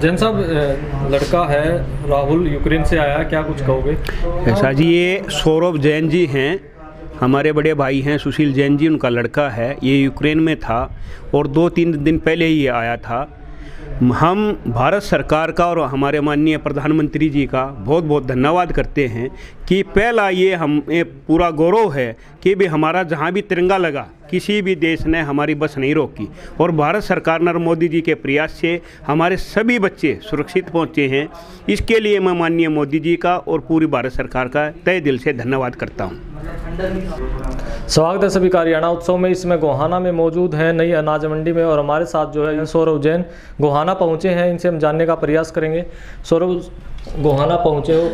जैन साहब लड़का है, राहुल यूक्रेन से आया, क्या कुछ कहोगे? ऐसा जी, ये सौरभ जैन जी हैं, हमारे बड़े भाई हैं, सुशील जैन जी, उनका लड़का है, ये यूक्रेन में था, और दो तीन दिन पहले ही ये आया था। हम भारत सरकार का और हमारे माननीय प्रधानमंत्री जी का बहुत बहुत धन्यवाद करते हैं कि पहला ये हमें पूरा गौरव है कि भी हमारा जहाँ भी तिरंगा लगा, किसी भी देश ने हमारी बस नहीं रोकी। और भारत सरकार नरेंद्र मोदी जी के प्रयास से हमारे सभी बच्चे सुरक्षित पहुँचे हैं। इसके लिए मैं माननीय मोदी जी का और पूरी भारत सरकार का तय दिल से धन्यवाद करता हूँ। स्वागत है सभी का हरियाणा उत्सव में। इसमें गोहाना में मौजूद है नई अनाज मंडी में और हमारे साथ जो है सौरव जैन गोहाना पहुँचे हैं, इनसे हम जानने का प्रयास करेंगे। सौरभ, गोहाना पहुँचे हो?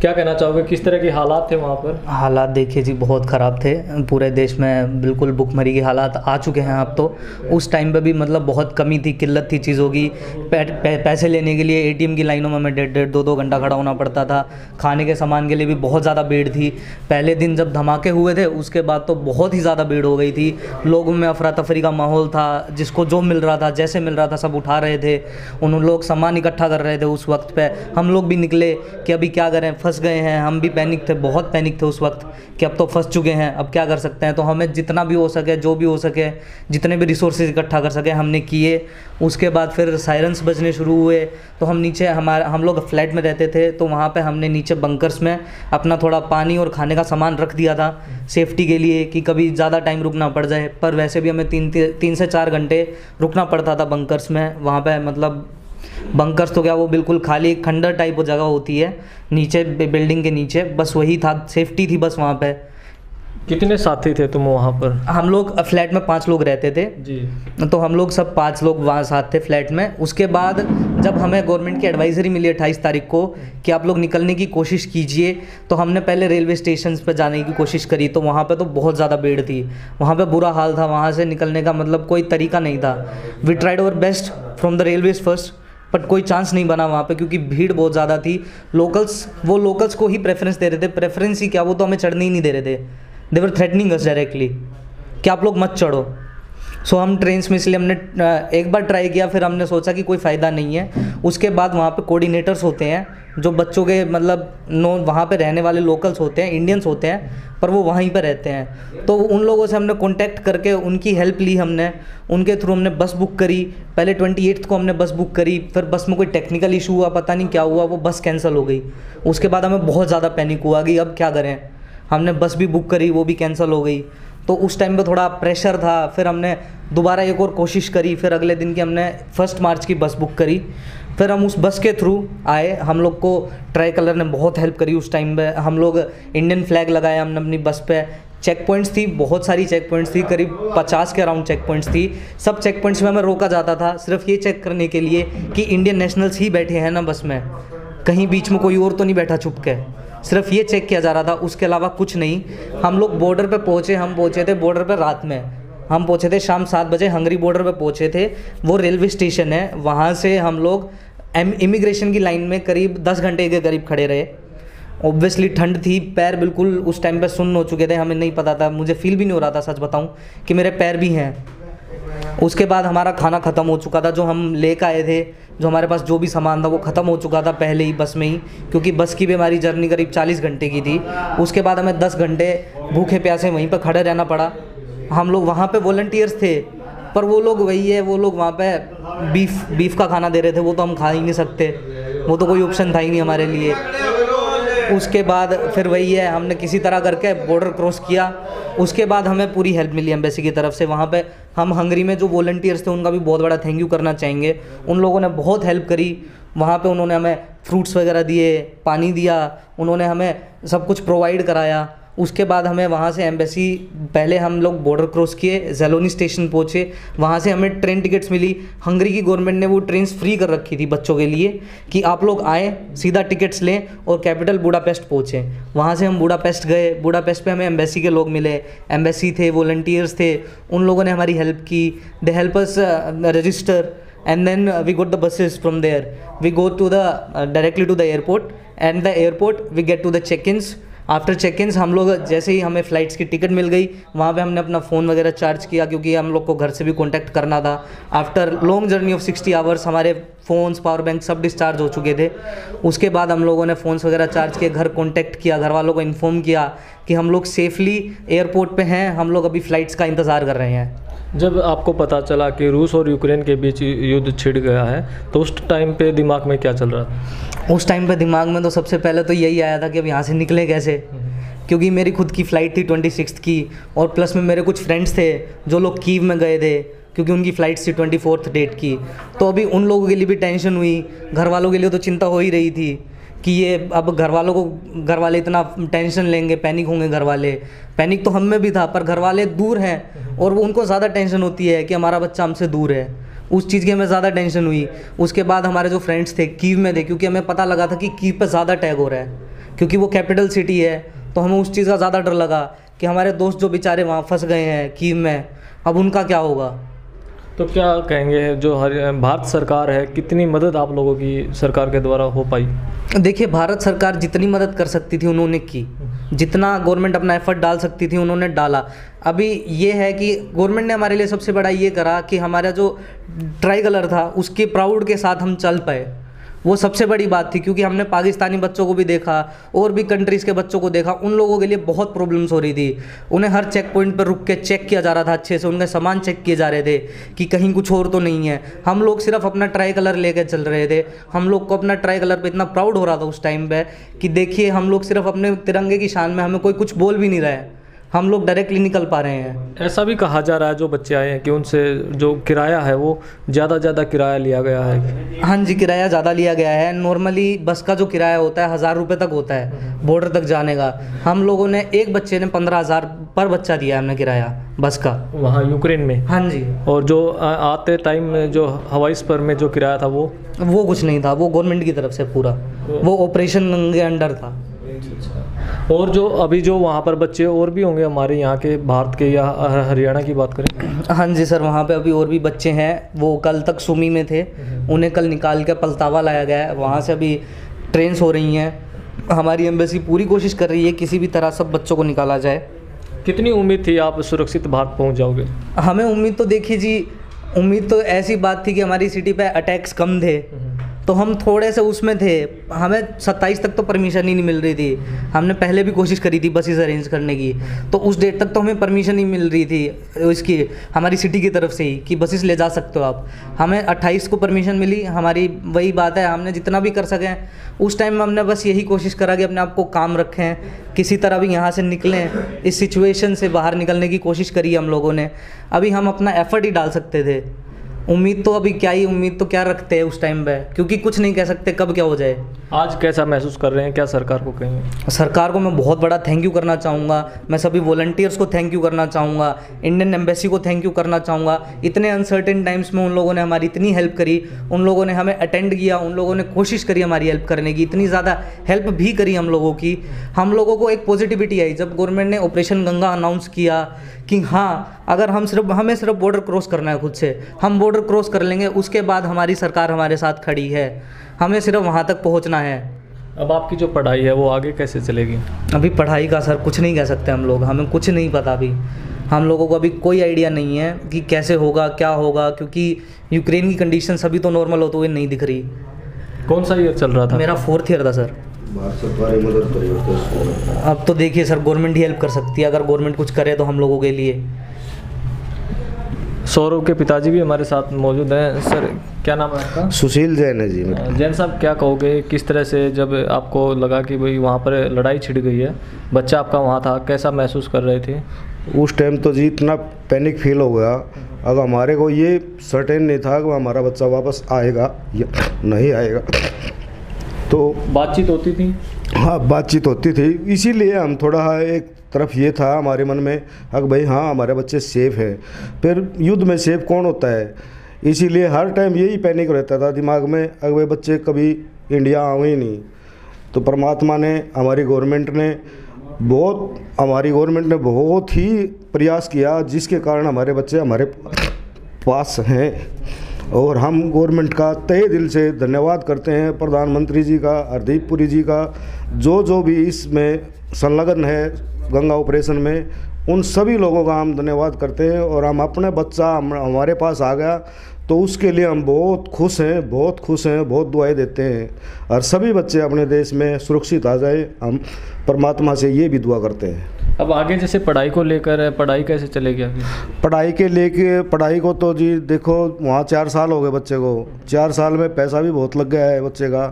क्या कहना चाहोगे? किस तरह के हालात थे वहाँ पर? हालात देखिए जी, बहुत ख़राब थे। पूरे देश में बिल्कुल भुखमरी के हालात आ चुके हैं अब तो। उस टाइम पे भी मतलब बहुत कमी थी, किल्लत थी चीज़ों की। पैसे लेने के लिए एटीएम की लाइनों में हमें डेढ़ डेढ़, दो दो घंटा खड़ा होना पड़ता था। खाने के सामान के लिए भी बहुत ज़्यादा भीड़ थी। पहले दिन जब धमाके हुए थे, उसके बाद तो बहुत ही ज़्यादा भीड़ हो गई थी। लोगों में अफरा तफरी का माहौल था, जिसको जो मिल रहा था, जैसे मिल रहा था, सब उठा रहे थे, उन लोग सामान इकट्ठा कर रहे थे उस वक्त पे। हम लोग भी निकले कि अभी क्या करें, फंस गए हैं। हम भी पैनिक थे, बहुत पैनिक थे उस वक्त कि अब तो फंस चुके हैं, अब क्या कर सकते हैं। तो हमें जितना भी हो सके, जो भी हो सके, जितने भी रिसोर्सेज इकट्ठा कर सके, हमने किए। उसके बाद फिर सायरन्स बजने शुरू हुए। तो हम नीचे हमारे, हम लोग फ्लैट में रहते थे तो वहाँ पर हमने नीचे बंकर्स में अपना थोड़ा पानी और खाने का सामान रख दिया था सेफ्टी के लिए कि कभी ज़्यादा टाइम रुकना पड़ जाए। पर वैसे भी हमें तीन तीन से चार घंटे रुकना पड़ता था बंकर्स में, वहाँ पे मतलब बंकर्स तो क्या वो बिल्कुल खाली एक खंडर टाइप वो जगह होती है, नीचे बिल्डिंग के नीचे, बस वही था सेफ्टी थी बस वहाँ पे। कितने साथी थे तुम वहाँ पर? हम लोग फ्लैट में पाँच लोग रहते थे। जी। तो हम लोग सब पाँच लोग वहाँ साथ थे फ्लैट में। उसके बाद जब हमें गवर्नमेंट की एडवाइजरी मिली अट्ठाईस तारीख को कि आप लोग निकलने की कोशिश कीजिए तो हमने पहले रेलवे स्टेशन पर जाने की कोशिश करी तो वहाँ पर तो बहुत ज़्यादा भीड़ थी। वहाँ पर बुरा हाल था वहाँ से निकलने का मतलब कोई तरीका नहीं था। We tried our best from the railways first but कोई चांस नहीं बना वहाँ पे क्योंकि भीड़ बहुत ज़्यादा थी। लोकल्स वो लोकल्स को ही प्रेफरेंस दे रहे थे। प्रेफरेंस ही क्या वो तो हमें चढ़ने ही नहीं दे रहे थे। दे वर थ्रेटनिंग अस डायरेक्टली कि आप लोग मत चढ़ो। सो so, हम ट्रेन में इसलिए हमने एक बार ट्राई किया फिर हमने सोचा कि कोई फ़ायदा नहीं है। उसके बाद वहाँ पे कोऑर्डिनेटर्स होते हैं जो बच्चों के मतलब नो वहाँ पे रहने वाले लोकल्स होते हैं इंडियंस होते हैं पर वो वहीं पर रहते हैं। तो उन लोगों से हमने कॉन्टैक्ट करके उनकी हेल्प ली हमने। उनके थ्रू हमने बस बुक करी। पहले ट्वेंटी को हमने बस बुक करी। फिर बस में कोई टेक्निकल इशू हुआ पता नहीं क्या हुआ वो बस कैंसिल हो गई। उसके बाद हमें बहुत ज़्यादा पैनिक हुआ कि अब क्या करें। हमने बस भी बुक करी, वो भी कैंसिल हो गई। तो उस टाइम पे थोड़ा प्रेशर था, फिर हमने दोबारा एक और कोशिश करी, फिर अगले दिन की हमने फ़र्स्ट मार्च की बस बुक करी। फिर हम उस बस के थ्रू आए। हम लोग को ट्राई कलर ने बहुत हेल्प करी उस टाइम पे। हम लोग इंडियन फ्लैग लगाए हमने अपनी बस पे। चेक पॉइंट्स थी, बहुत सारी चेक पॉइंट्स थी, करीब पचास के अराउंड चेक पॉइंट्स थी। सब चेक पॉइंट्स में हमें रोका जाता था, सिर्फ़ ये चेक करने के लिए कि इंडियन नेशनल्स ही बैठे हैं ना बस में। कहीं बीच में कोई और तो नहीं बैठा छुप के। सिर्फ़ ये चेक किया जा रहा था, उसके अलावा कुछ नहीं। हम लोग बॉर्डर पे पहुँचे, हम पहुँचे थे बॉर्डर पे रात में। हम पहुँचे थे शाम सात बजे हंगरी बॉर्डर पे पहुँचे थे। वो रेलवे स्टेशन है, वहाँ से हम लोग इमिग्रेशन की लाइन में करीब दस घंटे के करीब खड़े रहे। ऑब्वियसली ठंड थी, पैर बिल्कुल उस टाइम पे सुन्न हो चुके थे, हमें नहीं पता था, मुझे फील भी नहीं हो रहा था, सच बताऊँ, कि मेरे पैर भी हैं। उसके बाद हमारा खाना ख़त्म हो चुका था, जो हम लेकर आए थे, जो हमारे पास जो भी सामान था, वो ख़त्म हो चुका था पहले ही बस में ही, क्योंकि बस की भी हमारी जर्नी करीब 40 घंटे की थी। उसके बाद हमें 10 घंटे भूखे प्यासे वहीं पर खड़े रहना पड़ा। हम लोग वहाँ पे वॉल्टियर्स थे, पर वो लोग वही है, वो लोग वहाँ पे बीफ बीफ का खाना दे रहे थे, वो तो हम खा ही नहीं सकते। वो तो कोई ऑप्शन था ही नहीं हमारे लिए। उसके बाद फिर वही है, हमने किसी तरह करके बॉर्डर क्रॉस किया। उसके बाद हमें पूरी हेल्प मिली एम्बेसी की तरफ़ से। वहाँ पे हम हंगरी में जो वॉल्टियर्स थे, उनका भी बहुत बड़ा थैंक यू करना चाहेंगे। उन लोगों ने बहुत हेल्प करी। वहाँ पे उन्होंने हमें फ्रूट्स वगैरह दिए, पानी दिया, उन्होंने हमें सब कुछ प्रोवाइड कराया। उसके बाद हमें वहाँ से एम्बेसी पहले हम लोग बॉर्डर क्रॉस किए जेलोनी स्टेशन पहुँचे। वहाँ से हमें ट्रेन टिकट्स मिली। हंगरी की गवर्नमेंट ने वो ट्रेन फ्री कर रखी थी बच्चों के लिए कि आप लोग आएँ सीधा टिकट्स लें और कैपिटल बुडापेस्ट पहुँचे। वहाँ से हम बुडापेस्ट गए। बुडापेस्ट पर हमें एम्बेसी के लोग मिले। एम्बेसी थे वॉल्टियर्स थे। उन लोगों ने हमारी हेल्प की। They help us register and then uh, we got the buses from there. We go to the uh, directly to the airport and the airport we get to the after check ins हम लोग जैसे ही हमें flights की ticket मिल गई, वहाँ पे हमने अपना फ़ोन वगैरह चार्ज किया क्योंकि हम लोग को घर से भी कांटेक्ट करना था। After long journey of sixty hours हमारे फ़ोन्स पावर बैंक सब डिस्चार्ज हो चुके थे। उसके बाद हम लोगों ने फ़ोन्स वगैरह चार्ज किए घर कॉन्टैक्ट किया घर वालों को इन्फॉर्म किया कि हम लोग सेफली एयरपोर्ट पे हैं हम लोग अभी फ़्लाइट्स का इंतज़ार कर रहे हैं। जब आपको पता चला कि रूस और यूक्रेन के बीच युद्ध छिड़ गया है तो उस टाइम पे दिमाग में क्या चल रहा था? उस टाइम पे दिमाग में तो सबसे पहले तो यही आया था कि अब यहाँ से निकले कैसे? क्योंकि मेरी खुद की फ़्लाइट थी ट्वेंटी की और प्लस में मेरे कुछ फ्रेंड्स थे जो लोग कीव में गए थे क्योंकि उनकी फ़्लाइट थी ट्वेंटी फोर्थ डेट की। तो अभी उन लोगों के लिए भी टेंशन हुई। घर वालों के लिए तो चिंता हो ही रही थी कि ये अब घर वालों को घर वाले इतना टेंशन लेंगे पैनिक होंगे घर वाले पैनिक तो हम में भी था, पर घर वाले दूर हैं और वो उनको ज़्यादा टेंशन होती है कि हमारा बच्चा हमसे दूर है। उस चीज़ की हमें ज़्यादा टेंशन हुई। उसके बाद हमारे जो फ्रेंड्स थे कीव में थे, क्योंकि हमें पता लगा था कि कीव पर ज़्यादा टैग हो रहा है। क्योंकि वो कैपिटल सिटी है तो हमें उस चीज़ का ज़्यादा डर लगा कि हमारे दोस्त जो बेचारे वहाँ फंस गए हैं कीव में अब उनका क्या होगा? तो क्या कहेंगे जो हर भारत सरकार है कितनी मदद आप लोगों की सरकार के द्वारा हो पाई? देखिए भारत सरकार जितनी मदद कर सकती थी उन्होंने की। जितना गवर्नमेंट अपना एफर्ट डाल सकती थी उन्होंने डाला। अभी ये है कि गवर्नमेंट ने हमारे लिए सबसे बड़ा ये करा कि हमारा जो ट्राई कलर था उसके प्राउड के साथ हम चल पाए। वो सबसे बड़ी बात थी, क्योंकि हमने पाकिस्तानी बच्चों को भी देखा, और भी कंट्रीज़ के बच्चों को देखा, उन लोगों के लिए बहुत प्रॉब्लम्स हो रही थी। उन्हें हर चेक पॉइंट पर रुक के चेक किया जा रहा था अच्छे से, उनके सामान चेक किए जा रहे थे कि कहीं कुछ और तो नहीं है। हम लोग सिर्फ़ अपना ट्राई कलर लेकर चल रहे थे। हम लोग को अपना ट्राई कलर पर इतना प्राउड हो रहा था उस टाइम पर कि देखिए, हम लोग सिर्फ़ अपने तिरंगे की शान में हमें कोई कुछ बोल भी नहीं रहा है। हम लोग डायरेक्टली निकल पा रहे हैं। ऐसा भी कहा जा रहा है जो बच्चे आए हैं कि उनसे जो किराया है वो ज़्यादा ज़्यादा किराया लिया गया है। हाँ जी किराया ज़्यादा लिया गया है। नॉर्मली बस का जो किराया होता है हज़ार रुपये तक होता है बॉर्डर तक जाने का। हम लोगों ने एक बच्चे ने पंद्रह हज़ार पर बच्चा दिया हमने किराया बस का। वहाँ यूक्रेन में? हाँ जी। और जो आते टाइम में जो हवाई पर में जो किराया था वो? वो कुछ नहीं था वो गवर्नमेंट की तरफ़ से पूरा। वो ऑपरेशन के अंडर था। और जो अभी जो वहाँ पर बच्चे और भी होंगे हमारे यहाँ के भारत के या हरियाणा की बात करें। हाँ जी सर वहाँ पे अभी और भी बच्चे हैं। वो कल तक सुमी में थे। उन्हें कल निकाल के पलतावा लाया गया है। वहाँ से अभी ट्रेन्स हो रही हैं। हमारी एम्बेसी पूरी कोशिश कर रही है किसी भी तरह सब बच्चों को निकाला जाए। कितनी उम्मीद थी आप सुरक्षित भारत पहुँच जाओगे? हमें उम्मीद तो देखिए जी उम्मीद तो ऐसी बात थी कि हमारी सिटी पर अटैक्स कम थे। तो हम थोड़े से उसमें थे। हमें सत्ताईस तक तो परमिशन ही नहीं मिल रही थी। हमने पहले भी कोशिश करी थी बसेस अरेंज करने की। तो उस डेट तक तो हमें परमिशन ही मिल रही थी इसकी, हमारी सिटी की तरफ़ से ही, कि बसेस ले जा सकते हो आप। हमें अट्ठाईस को परमिशन मिली। हमारी वही बात है, हमने जितना भी कर सकें, उस टाइम में हमने बस यही कोशिश करा कि अपने आप को काम रखें, किसी तरह भी यहाँ से निकलें, इस सिचुएशन से बाहर निकलने की कोशिश करी हम लोगों ने। अभी हम अपना एफर्ट ही डाल सकते थे। उम्मीद तो अभी क्या ही उम्मीद तो क्या रखते हैं उस टाइम पे क्योंकि कुछ नहीं कह सकते कब क्या हो जाए। आज कैसा महसूस कर रहे हैं? क्या सरकार को कहेंगे? सरकार को मैं बहुत बड़ा थैंक यू करना चाहूँगा। मैं सभी वॉल्टियर्स को थैंक यू करना चाहूँगा। इंडियन एम्बेसी को थैंक यू करना चाहूँगा। इतने अनसर्टेन टाइम्स में उन लोगों ने हमारी इतनी हेल्प करी। उन लोगों ने हमें अटेंड किया। उन लोगों ने कोशिश करी हमारी हेल्प करने की। इतनी ज़्यादा हेल्प भी करी हम लोगों की। हम लोगों को एक पॉजिटिविटी आई। जब गवर्नमेंट ने ऑपरेशन गंगा अनाउंस किया कि हाँ अगर हम सिर्फ़ हमें सिर्फ़ बॉर्डर क्रॉस करना है खुद से हम बॉर्डर क्रॉस कर लेंगे उसके बाद हमारी सरकार हमारे साथ खड़ी है। हमें सिर्फ़ वहाँ तक पहुँचना है। अब आपकी जो पढ़ाई है वो आगे कैसे चलेगी? अभी पढ़ाई का सर कुछ नहीं कह सकते हम लोग हमें कुछ नहीं पता अभी। हम लोगों को अभी कोई आइडिया नहीं है कि कैसे होगा क्या होगा क्योंकि यूक्रेन की कंडीशन सभी तो नॉर्मल होते हुए नहीं दिख रही। कौन सा ईयर चल रहा था? मेरा फोर्थ ईयर था सर अब तो देखिए सर गवर्नमेंट ही हेल्प कर सकती है अगर गवर्नमेंट कुछ करे तो हम लोगों के लिए। सौरभ के पिताजी भी हमारे साथ मौजूद हैं। सर क्या नाम है आपका? सुशील जैन है जी जैन साहब क्या कहोगे किस तरह से जब आपको लगा कि भाई वहाँ पर लड़ाई छिड़ गई है बच्चा आपका वहाँ था कैसा महसूस कर रहे थे? उस टाइम तो जी इतना पैनिक फील हो गया। अगर हमारे को ये सर्टेन नहीं था कि हमारा बच्चा वापस आएगा या नहीं आएगा। तो बातचीत होती थी? हाँ बातचीत होती थी। इसीलिए हम थोड़ा एक तरफ़ ये था हमारे मन में अगर भाई हाँ हमारे बच्चे सेफ़ है। फिर युद्ध में सेफ़ कौन होता है? इसीलिए हर टाइम यही पैनिक रहता था दिमाग में अगर भाई बच्चे कभी इंडिया आए ही नहीं। तो परमात्मा ने हमारी गवर्नमेंट ने बहुत हमारी गवर्नमेंट ने बहुत ही प्रयास किया जिसके कारण हमारे बच्चे हमारे पास हैं। और हम गवर्नमेंट का तय दिल से धन्यवाद करते हैं प्रधानमंत्री जी का हरदीप पुरी जी का जो जो भी इसमें संलग्न है गंगा ऑपरेशन में उन सभी लोगों का हम धन्यवाद करते हैं और हम अपने बच्चा हम, हमारे पास आ गया तो उसके लिए हम बहुत खुश हैं बहुत खुश हैं बहुत दुआएँ देते हैं। और सभी बच्चे अपने देश में सुरक्षित आ जाए हम परमात्मा से ये भी दुआ करते हैं। अब आगे जैसे पढ़ाई को लेकर है पढ़ाई कैसे चलेगी अभी पढ़ाई के लेके पढ़ाई को तो जी देखो वहाँ चार साल हो गए बच्चे को। चार साल में पैसा भी बहुत लग गया है बच्चे का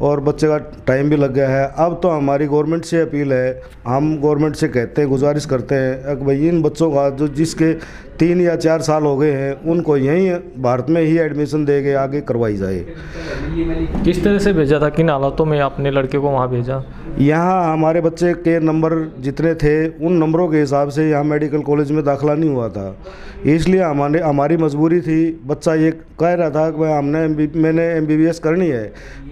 और बच्चे का टाइम भी लग गया है। अब तो हमारी गवर्नमेंट से अपील है। हम गवर्नमेंट से कहते हैं गुजारिश करते हैं कि भाई इन बच्चों का जो जिसके तीन या चार साल हो गए हैं उनको यहीं भारत में ही एडमिशन दे के आगे करवाई जाए। किस तरह से भेजा था? किन हालातों में आपने लड़के को वहाँ भेजा? यहाँ हमारे बच्चे के नंबर जितने थे उन नंबरों के हिसाब से यहाँ मेडिकल कॉलेज में दाखिला नहीं हुआ था। इसलिए हमारे हमारी मजबूरी थी बच्चा ये कह रहा था कि भाई हमने MB मैंने एमबीबीएस करनी है।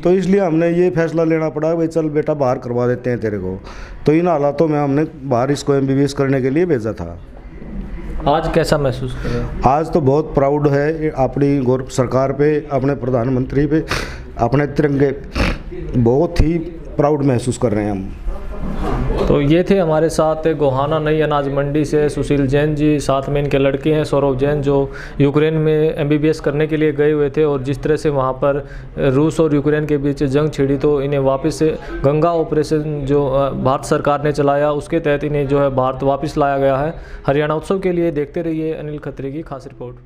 तो इसलिए हमने ये फैसला लेना पड़ा भाई चल बेटा बाहर करवा देते हैं तेरे को। तो इन हालातों में हमने बाहर इसको एमबीबीएस करने के लिए भेजा था। आज कैसा महसूस कर रहे हो? आज तो बहुत प्राउड है अपनी गौर सरकार पे अपने प्रधानमंत्री पे अपने तिरंगे बहुत ही प्राउड महसूस कर रहे हैं हम। तो ये थे हमारे साथ गोहाना नई अनाज मंडी से सुशील जैन जी, साथ में इनके लड़के हैं सौरभ जैन जो यूक्रेन में एमबीबीएस करने के लिए गए हुए थे और जिस तरह से वहाँ पर रूस और यूक्रेन के बीच जंग छिड़ी तो इन्हें वापस गंगा ऑपरेशन जो भारत सरकार ने चलाया, उसके तहत इन्हें जो है भारत वापस लाया गया है। हरियाणा उत्सव के लिए देखते रहिए अनिल खत्री की खास रिपोर्ट।